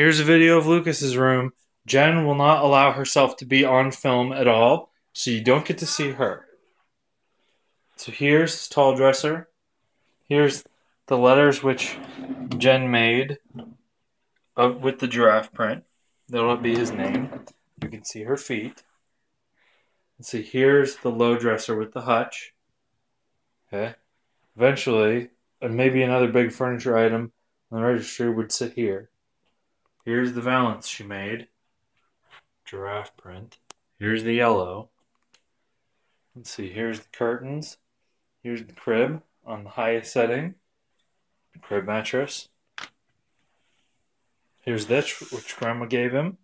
Here's a video of Lucas's room. Jenn will not allow herself to be on film at all, so you don't get to see her. So here's his tall dresser. Here's the letters which Jenn made of, with the giraffe print. That'll be his name. You can see her feet. Let's see, here's the low dresser with the hutch. Okay. Eventually, and maybe another big furniture item on the registry would sit here. Here's the valance she made. Giraffe print. Here's the yellow. Let's see, here's the curtains. Here's the crib on the highest setting. The Crib mattress. Here's this, which Grandma gave him.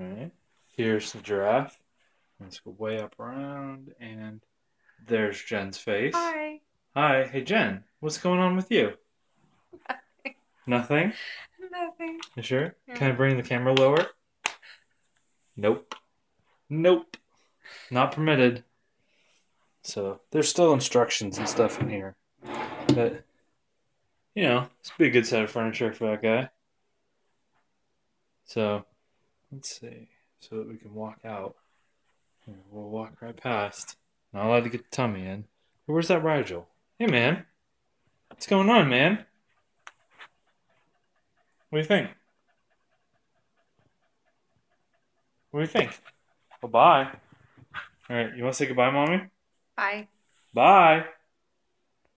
Alright. Here's the giraffe. Let's go way up around, and there's Jenn's face. Hi. Hi. Hey, Jenn. What's going on with you? Nothing? Nothing. You sure? Yeah. Can I mm. bring the camera lower? Nope. Nope. Not permitted. So there's still instructions and stuff in here. But you know, it's be a good set of furniture for that guy. So let's see. So that we can walk out. We'll walk right past. Not allowed to get the tummy in. Where's that Rigel? Hey man. What's going on, man? What do you think? What do you think? Well, bye. All right, you want to say goodbye, mommy? Bye. Bye.